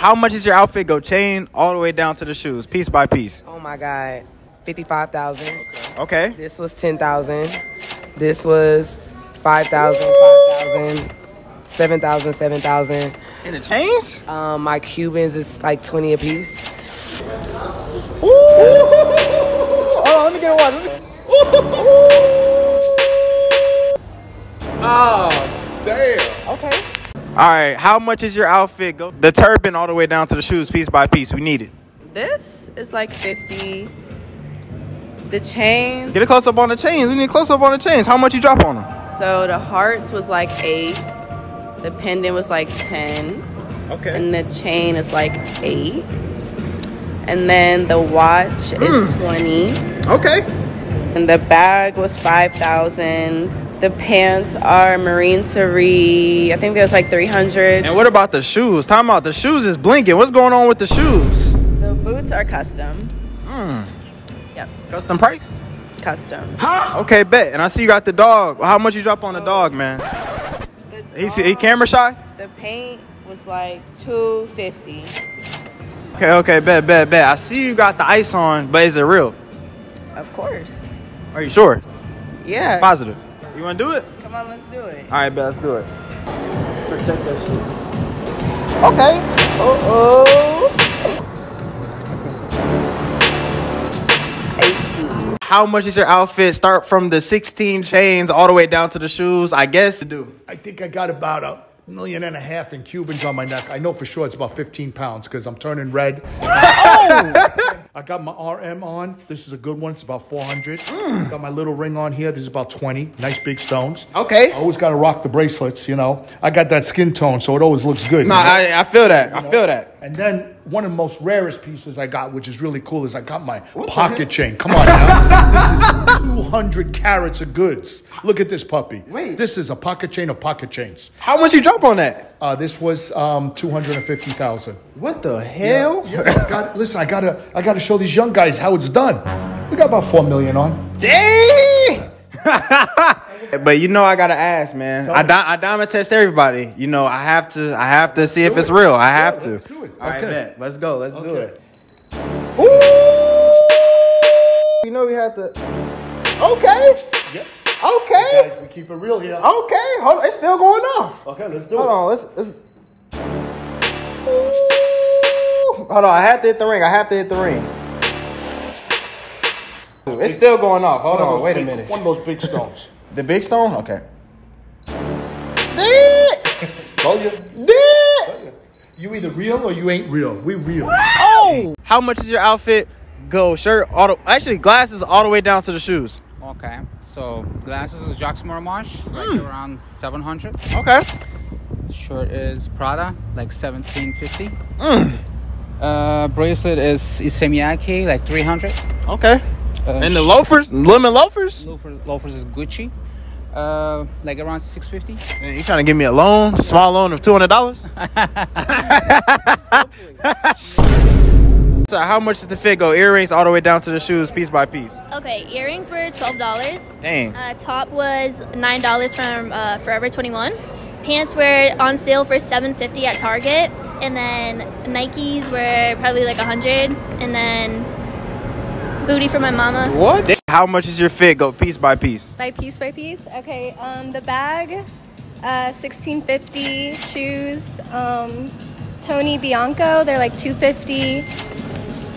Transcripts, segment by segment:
How much is your outfit go chain all the way down to the shoes, piece by piece? Oh my God, fifty-five thousand. Okay. This was ten thousand. This was five thousand, five thousand, seven thousand, seven thousand. And the chains? Um, my Cubans is like twenty a piece. Ooh. Hold on, let me get a watch. Let Oh, damn. Okay. All right. How much is your outfit go? The turban all the way down to the shoes, piece by piece. We need it. This is like 50. The chain, Get a close up on the chains. We need a close up on the chains. How much you drop on them? so the hearts was like 8. The pendant was like 10. Okay. And the chain is like 8. And then the watch is mm. 20. okay. And the bag was 5,000. The pants are Marine Serre. I think there was like 300. And what about the shoes? Time out. The shoes is blinking. What's going on with the shoes? The boots are custom. Hmm. Yep, Custom price? custom. Huh? Okay, bet. And I see you got the dog. How much you drop on the dog, man? The He he camera shy? The paint was like 250. Okay, okay, bet, bet, bet. I see you got the ice on, but is it real? Of course. Are you sure? Yeah. Positive. You want to do it? Come on, let's do it. All right, bet. Let's do it. Protect that shit. Okay. Uh oh. How much is your outfit? Start from the 16 chains all the way down to the shoes. I guess to do. I think I got about a million and a half in Cubans on my neck. I know for sure it's about 15 pounds because I'm turning red. I got my RM on. This is a good one. It's about 400. Got my little ring on here. This is about 20. Nice big stones. Okay. I always got to rock the bracelets, you know. I got that skin tone, so it always looks good. Nah, I, I feel that. I feel that. And then one of the most rarest pieces I got, which is really cool, is I got my pocket chain. Come on now. this is 200 carats of goods. Look at this puppy. Wait. This is a pocket chain of pocket chains. How much you drop on that? Uh, this was um, 250,000. What the hell? Yeah, got, listen, I gotta, I gotta show these young guys how it's done. We got about four million on. Dang! but you know I gotta ask, man. I, di- I diamond test everybody. You know I have to. I have to see if it's real. I have to. let's do it. All right, Okay. bet. Let's go. Let's do it. Ooh! You know we have to. Okay. Yeah. Okay. Guys, we keep it real here. Okay. Hold on. It's still going off. Okay, let's do Hold it. Hold on. Let's. let's... Ooh. Hold on. I have to hit the ring. I have to hit the ring. It's still going off. Hold on. those Wait a minute. One of those big stones. The big stone? Okay. Told you. You either real or you ain't real. We real. Oh! How much is your outfit? Go shirt, auto. Actually, glasses all the way down to the shoes. Okay, so glasses is Jacques Marie Mage, like Hmm. around 700. Okay. Shirt is Prada, like 1750. Hmm. Uh, bracelet is Issey Miyake, like 300. Okay. Uh, And the loafers, lemon loafers. loafers, loafers is Gucci, uh, like around 650. Man, you trying to give me a loan, a small loan of two hundred dollars? so, how much does the fit go? Earrings all the way down to the shoes, piece by piece. Okay, earrings were twelve dollars. Dang. Uh, top was nine dollars from uh, Forever Twenty One. Pants were on sale for seven fifty at Target, and then Nikes were probably like a hundred, and then booty for my mama. What? How much is your fit go, piece by piece? by piece by piece. Okay, um, the bag, uh, sixteen fifty. Shoes, um, Tony Bianco, they're like two fifty.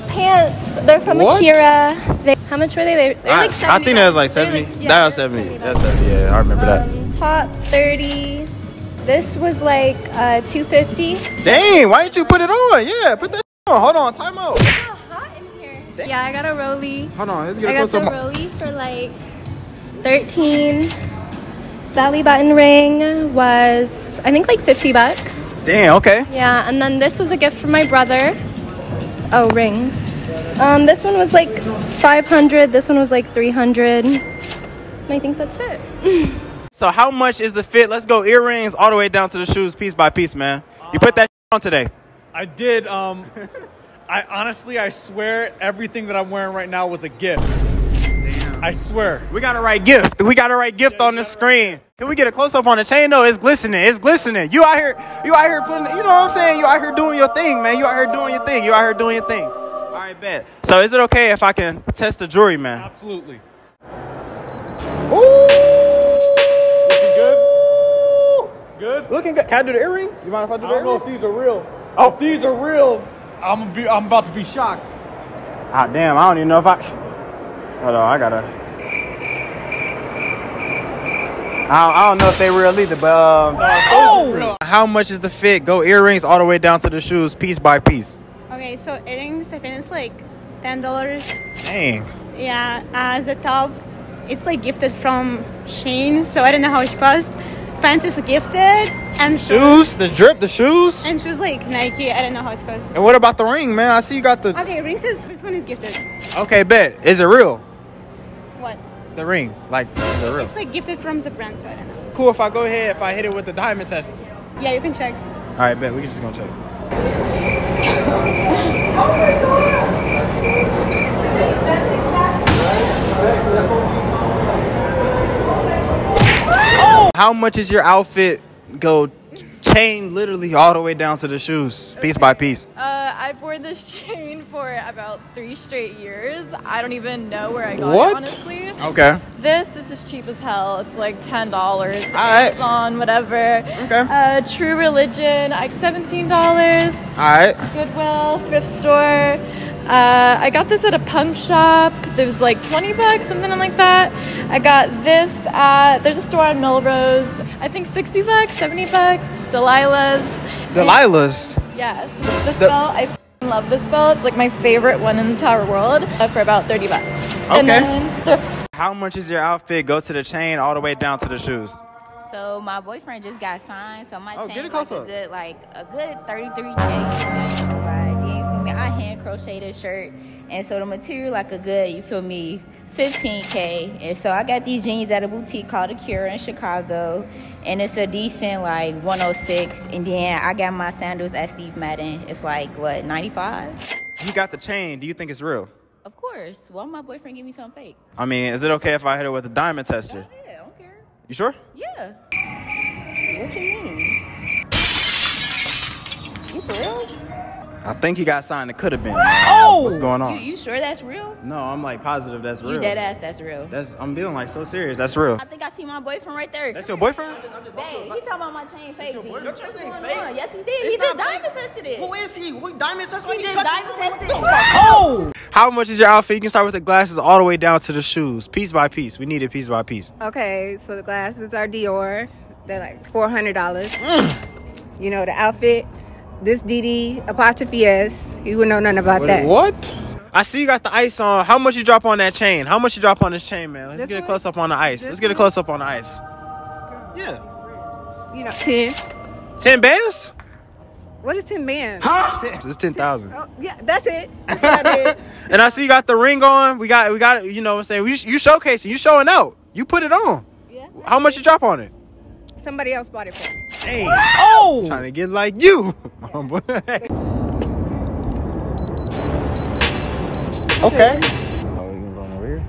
Pants, they're from What? Akira. They, how much were they? They- They're I, like I think that was like seventy. like- yeah, that was seventy. $70. That's seventy. Yeah, I remember that. Um, top thirty. This was like uh, two fifty. Dang, why didn't you put it on? Yeah, put that on. Hold on, time out. Hot in here. Yeah, I got a Roly. Hold on, let's get I a got close the up. For like 13. Belly button ring was, I think, like 50 bucks. Damn, okay. Yeah, and then this was a gift from my brother. Oh, rings. Um, this one was like 500. This one was like 300. And I think that's it. So how much is the fit? Let's go earrings all the way down to the shoes, piece by piece, man. You put that on today. I did. Um, I honestly, I swear, everything that I'm wearing right now was a gift. I swear. We got a right gift. We got a right gift on the screen. Can we get a close up on the chain though? It's glistening. It's glistening. You out here, you out here putting, you know what I'm saying? You out here doing your thing, man. You out here doing your thing. You out here doing your thing. All right, bet. So is it okay if I can test the jewelry, man? Absolutely. Ooh. Looking good. Good. Looking good. Can I do the earring? You mind if I do the I don't know if these are real. Oh, if these are real, I'm gonna be. I'm about to be shocked. Ah, damn. I don't even know if I. Hold on. I gotta. I don't, I don't know if they real either, but um, Oh! how much is the fit? Go earrings all the way down to the shoes, piece by piece. Okay, so earrings, I think it's like ten dollars. Dang. Yeah, as a top, it's like gifted from Shane, so I don't know how much cost. Pants is gifted, and Shoes, the drip, the shoes. and shoes like Nike. I don't know how it's cost. And what about the ring, man? I see you got the. Okay, rings is this one is gifted. Okay, bet. Is it real? What? The ring, like, is it real? It's like gifted from the brand, so I don't know. Cool. If I go ahead, if I hit it with the diamond test. Yeah, you can check. All right, bet. We can just gonna check. How much is your outfit go chain literally all the way down to the shoes, piece by piece? Uh, I've worn this chain for about three straight years. I don't even know where I got What? it, honestly. Okay. This, this is cheap as hell. It's like ten dollars. Alright. On whatever. Okay. Uh, True Religion, like seventeen dollars. All right. Goodwill, thrift store. Uh, I got this at a punk shop. It was like 20 bucks, something like that. I got this at, there's a store on Melrose. I think 60 bucks, 70 bucks. Delilah's. Delilah's. Yes. This The- belt, I love this belt. It's like my favorite one in the entire world uh, for about 30 bucks. Okay. And then How much is your outfit go to the chain all the way down to the shoes? So my boyfriend just got signed, so my Oh, chain get it like a good like a good 33k. Crocheted shirt, and so the material like a good you feel me 15k. And so I got these jeans at a boutique called The Cure in Chicago, and it's a decent like 106. And then I got my sandals at Steve Madden. It's like what 95. You got the chain. Do you think it's real? Of course. Why my boyfriend give me something fake? I mean, is it okay if I hit it with a diamond tester? Yeah, I don't care. You sure? Yeah. What you mean? You for real? I think he got signed. It could have been. Oh! What's going on? You, you sure that's real? no, I'm like positive that's You real. dead ass, that's real. That's I'm feeling like so serious. That's real. I think I see my boyfriend right there. That's your boyfriend? Hey, he talking about my chain fake. G. Your chain What's ain't fake. on? Yes, he did. It's he just not fake. diamond tested it. Who is he? Who diamond says He he just diamond tested it. Oh! How much is your outfit? You can start with the glasses all the way down to the shoes, piece by piece. We need it piece by piece. Okay, so the glasses are Dior. They're like four hundred dollars. Mm. You know the outfit. This DD apostrophe S. You would know nothing about that. What? I see you got the ice on. How much you drop on that chain? How much you drop on this chain, man? Let's This get a close up on the ice. Let's get a close up on the ice. Yeah. You know, ten. Ten bands? What is ten bands? Huh? It's ten thousand. Oh, yeah, that's it. That's what I did. And I see you got the ring on. We got, we got, you know what I'm saying? We, you showcasing, you showing out. You put it on. Yeah. How much you drop on it? Somebody else bought it for me. Hey. Oh! Trying to get like you. okay. Oh, we gonna over here?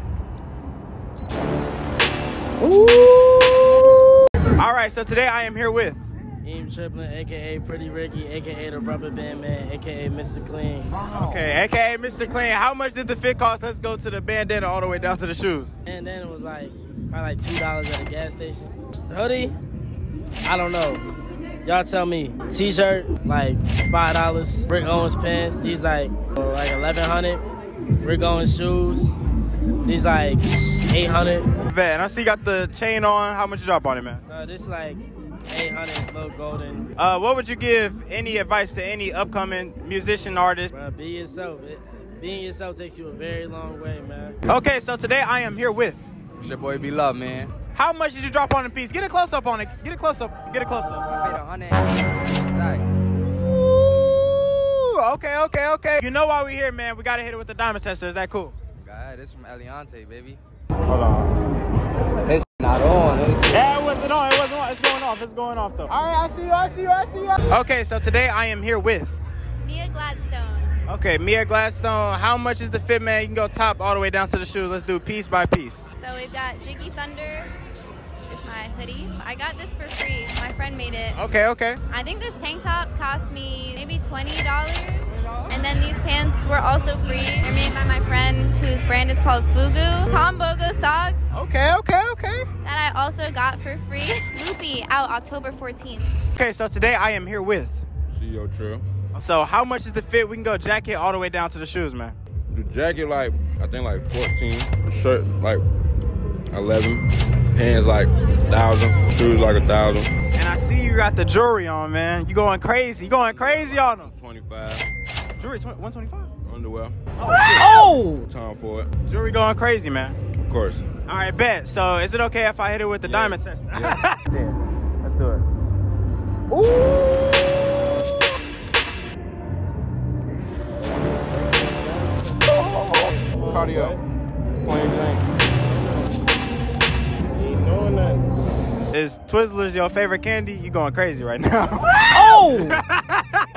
All right, so today I am here with. Eam Triplin, aka Pretty Ricky, aka the Rubber Band Man, aka Mr. Clean. Okay, aka Mr. Clean. How much did the fit cost? Let's go to the bandana all the way down to the shoes. And then it was like probably like two dollars at a gas station. Hoodie, I don't know. Y'all tell me. T-shirt, like five dollars. Rick Owens pants, these like like eleven hundred. Rick Owens shoes, these like eight hundred. Bet. And I see you got the chain on. How much you drop on it, man? Uh, this like eight hundred, little golden. Uh, what would you give any advice to any upcoming musician artist? Bruh, be yourself. It, being yourself takes you a very long way, man. Okay, so today I am here with. It's your boy B Love, man. How much did you drop on the piece? Get a close up on it. Get a close up. Get a close up. I paid a hundred. Ooh, okay, okay, okay. You know why we here, man? We gotta hit it with the diamond tester. Is that cool? God, this from Eliantte, baby. Hold on. It's not on. Yeah, it wasn't on. It wasn't on. It's going off. It's going off though. All right, I see you. I see you. I see you. Okay, so today I am here with. Mia Gladstone. Okay, Mia Gladstone, how much is the fit, man? You can go top all the way down to the shoes. Let's do piece by piece. So we've got Jiggy Thunder. It's my hoodie. I got this for free. My friend made it. Okay, okay. I think this tank top cost me maybe twenty dollars. And then these pants were also free. They're made by my friend whose brand is called Fugu. Tom Bogo socks. Okay, okay, okay. That I also got for free. Loopy out October 14th. Okay, so today I am here with. CEO Trill. So how much is the fit? We can go jacket all the way down to the shoes, man. The jacket like I think like 14. The shirt like 11. Pants like thousand. Shoes like a thousand. And I see you got the jewelry on, man. You going crazy. You going crazy on them. 25. Jewelry, 20, 125? Underwear. Oh! Time for it. Jewelry going crazy, man. Of course. All right, bet. So is it okay if I hit it with the diamond test? Damn. Let's do it. Cardio. Is Twizzlers your favorite candy? You going crazy right now. Oh!